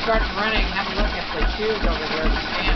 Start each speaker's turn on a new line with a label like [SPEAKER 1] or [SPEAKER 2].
[SPEAKER 1] starts running, have a look at the tube over there, the fan.